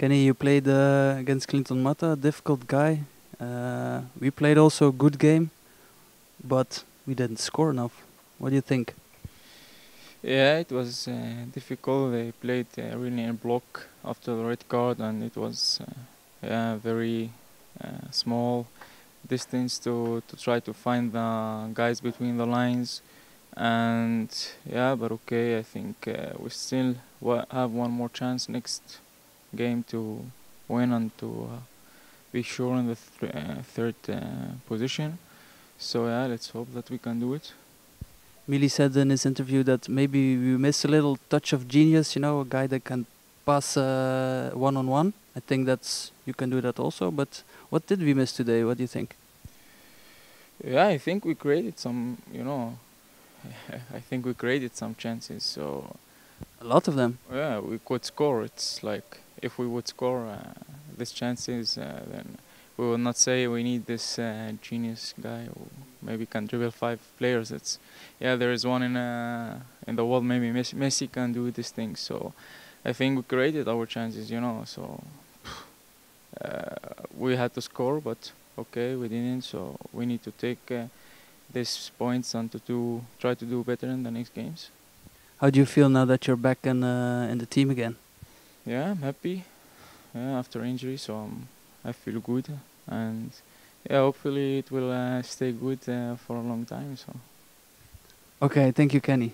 Kenny, you played uh, against Clinton Mata, difficult guy. Uh, we played also a good game, but we didn't score enough. What do you think? Yeah, it was uh, difficult. They played uh, really in block after the red card, and it was uh, yeah very uh, small distance to to try to find the guys between the lines. And yeah, but okay, I think uh, we still have one more chance next game to win and to uh, be sure in the th- uh, third uh, position. So yeah, let's hope that we can do it. Mili said in his interview that maybe we miss a little touch of genius, you know, a guy that can pass uh, one on one. I think that's you can do that also. But what did we miss today? What do you think? Yeah, I think we created some, you know, I think we created some chances. So A lot of them. yeah, we could score. It's like if we would score uh, these chances, uh, then we will not say we need this uh, genius guy who maybe can dribble five players. It's yeah, there is one in uh, in the world. Maybe Messi, Messi can do this thing. So I think we created our chances. You know, so uh, we had to score, but okay, we didn't. So we need to take uh, these points and to do try to do better in the next games. How do you feel now that you're back in in the team again? Yeah, I'm happy. Yeah, after injury, so um, I feel good, and yeah, hopefully it will uh, stay good uh, for a long time. So. Okay, thank you, Kenny.